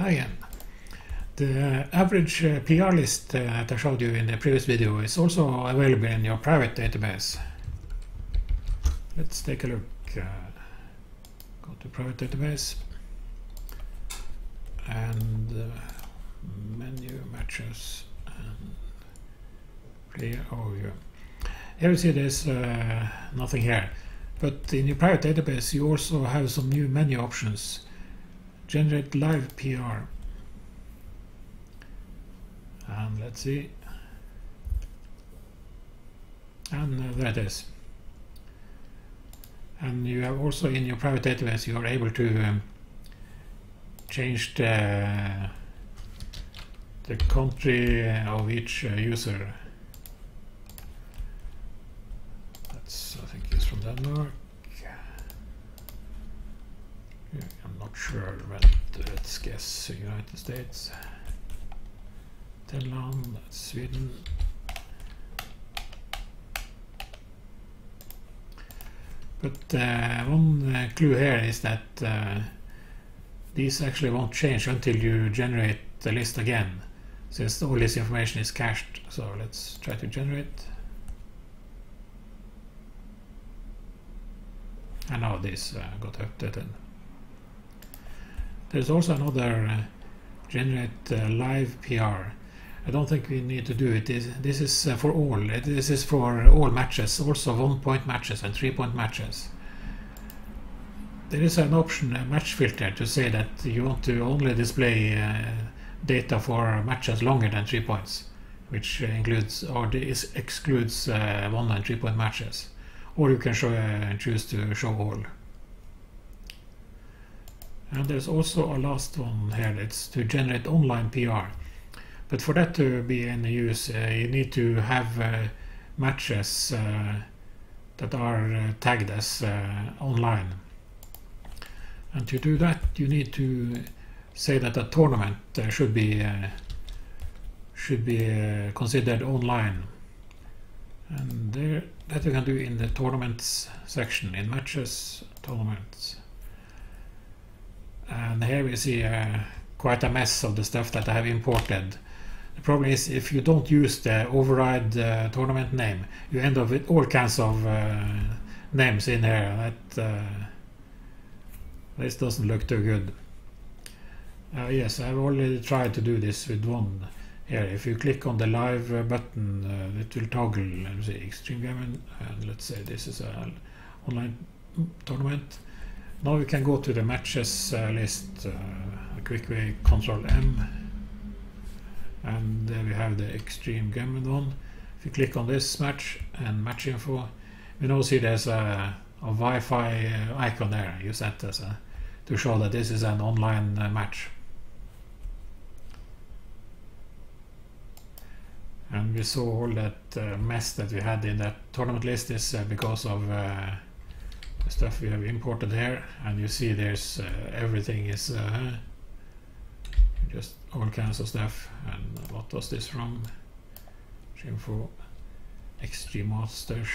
Hi again. The average uh, PR list uh, that I showed you in the previous video is also available in your private database. Let's take a look. Uh, go to private database and uh, menu matches and player overview. Here you see there's uh, nothing here, but in your private database you also have some new menu options. Generate live PR. And let's see. And uh, it is. And you have also in your private database you are able to um, change the, the country of each uh, user. That's I think is from Denmark. Let's guess United States. Finland, Sweden. But uh, one uh, clue here is that uh, these actually won't change until you generate the list again, since all this information is cached. So let's try to generate. And now this uh, got updated. There's also another uh, generate uh, live PR. I don't think we need to do it. This, is uh, for all. This is for all matches, also one-point matches and three-point matches. There is an option, a match filter, to say that you want to only display uh, data for matches longer than three points, which includes or is, excludes uh, one and three-point matches. Or you can show, uh, choose to show all. And there's also a last one here. It's to generate online PR. But for that to be in use, uh, you need to have uh, matches uh, that are uh, tagged as uh, online. And to do that, you need to say that a tournament uh, should be should be considered online. And there, that you can do in the tournaments section, in matches, tournaments. And here we see quite a mess of the stuff that I have imported. The problem is if you don't use the override uh, tournament name, you end up with all kinds of uh, names in here. That uh, this doesn't look too good. Uh, yes, I've already tried to do this with one. Here, if you click on the live uh, button, uh, it will toggle. Let me see, Extreme Gaming, and let's say this is an online tournament. Now we can go to the matches list. a quick way, Control M. And there we have the extreme gaming one. If you click on this match and match info we now see there's a, a Wi-Fi uh, icon there. Use that as to show that this is an online uh, match. And we saw all that uh, mess that we had in that tournament list is uh, because of uh, stuff we have imported here and you see there's uh, everything is just all kinds of stuff. And what was this from? Info XG Masters.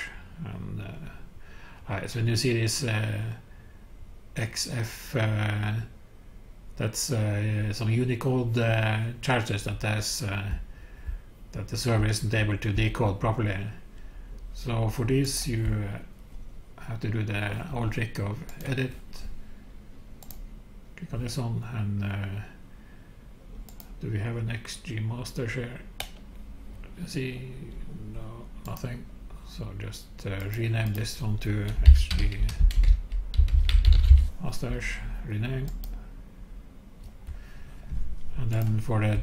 And uh, so when you see this uh, XF, uh, that's uh, some Unicode uh, characters that has uh, that the server isn't able to decode properly. So for this, you have to do the old trick of edit. Click on this one and do we have an XG master share? See, no, nothing. So just uh, rename this one to XG masters, rename. And then for the,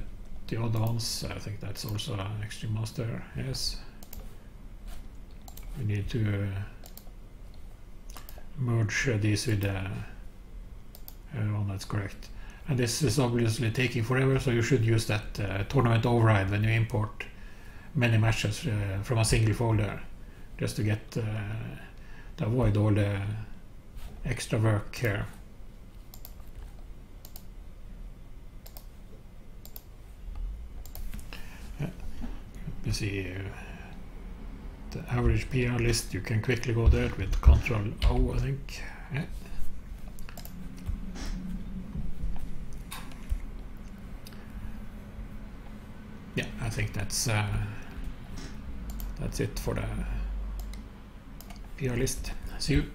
the other ones, I think that's also an XG master, yes. We need to uh, merge uh, these with the uh, one that's correct. And this is obviously taking forever, so you should use that uh, tournament override when you import many matches uh, from a single folder, just to get uh, to avoid all the extra work here. Let me see the average PR list, you can quickly go there with Control O, I think. Yeah. yeah I think that's uh, that's it for the PR list. See you.